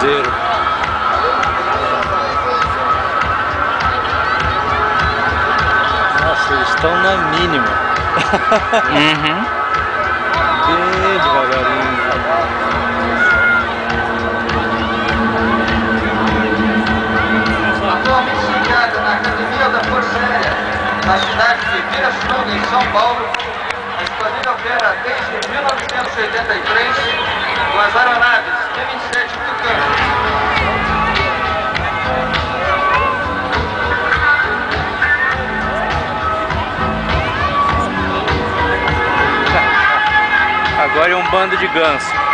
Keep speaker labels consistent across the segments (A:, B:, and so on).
A: Cruzeiro. Nossa, eles estão na mínima.
B: Uhum.
A: Bem devagarinho.
C: Na Academia da Força Aérea, na cidade de Pirassununga, em São Paulo, a esquadrilha opera desde 1983 com as aeronaves T-27 Tucano.
A: Agora é um bando de ganso.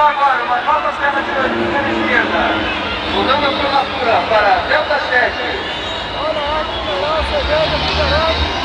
C: Executam agora uma nova cena de pela esquerda, mudando a formatura para Delta 7. Prepare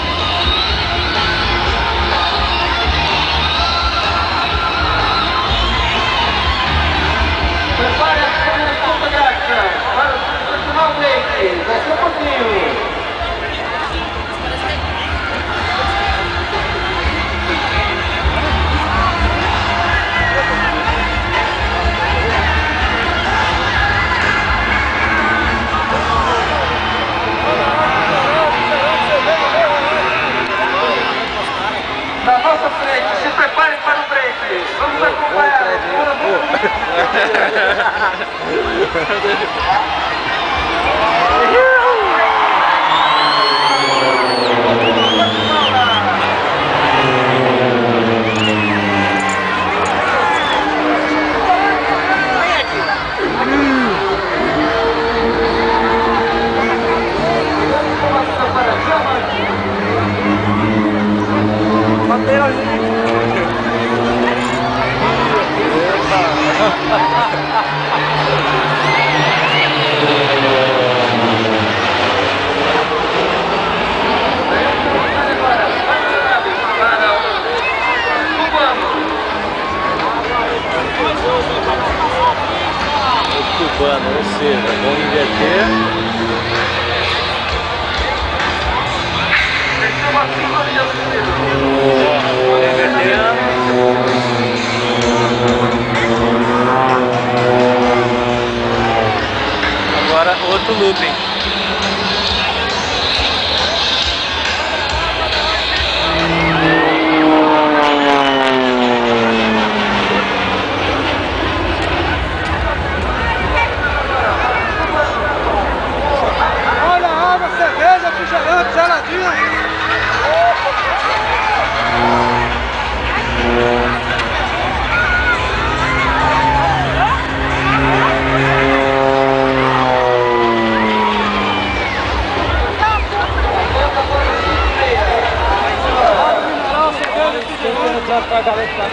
C: para que.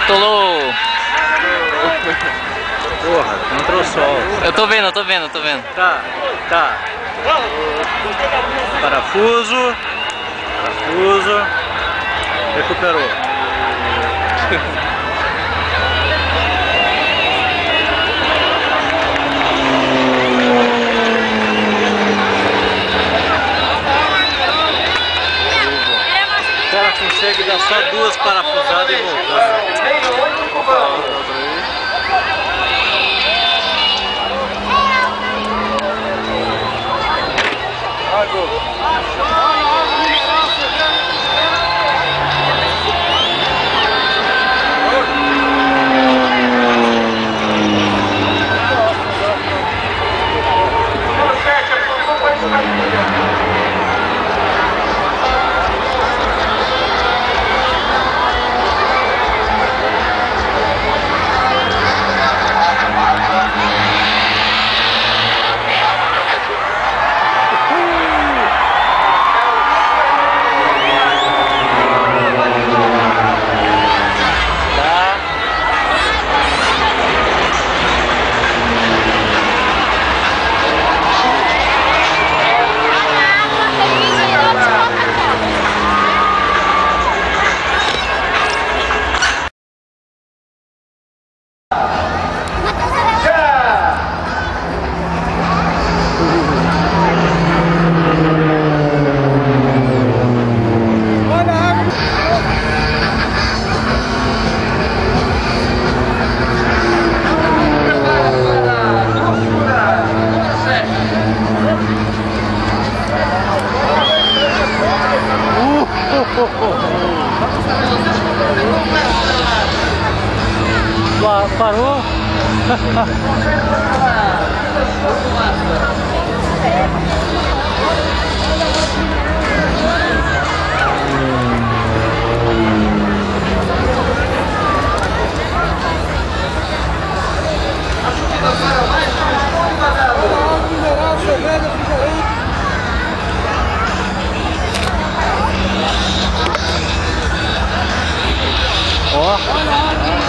B: Estolou.
A: Porra, contra o sol.
B: Eu tô vendo, eu tô vendo, eu tô vendo.
A: Tá, tá. Parafuso. Parafuso. Recuperou. O cara consegue dar só
D: Água
A: Oh,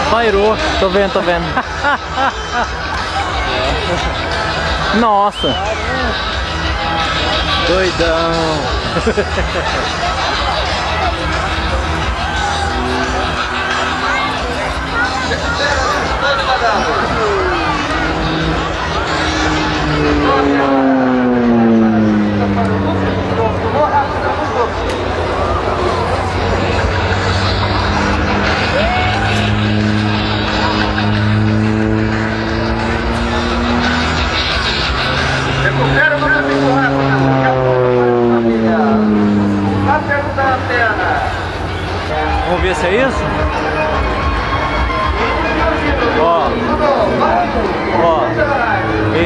A: pairou.
B: Tô vendo, tô vendo. Nossa.
A: Doidão.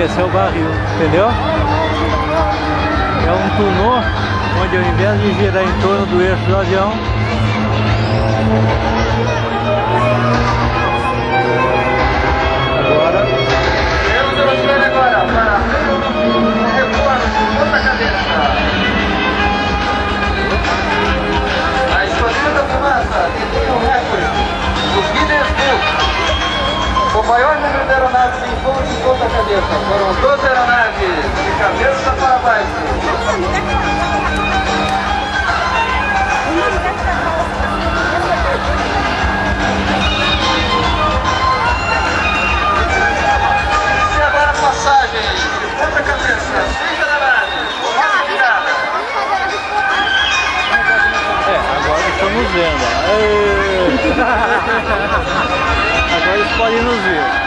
A: esse é o barril, entendeu? É um tunô onde ao invés de girar em torno do eixo do avião, agora
C: Temos velocidade agora para recua no ponta cabeça. A escolhida da fumaça detém o recorde do Guinness Book. O maior aeronaves em voo de ponta cabeça. Foram 12 aeronaves de cabeça para baixo. E agora a passagem de ponta cabeça. Seis aeronaves. Roda virada.
A: É, agora estamos vendo. Agora eles podem nos ver.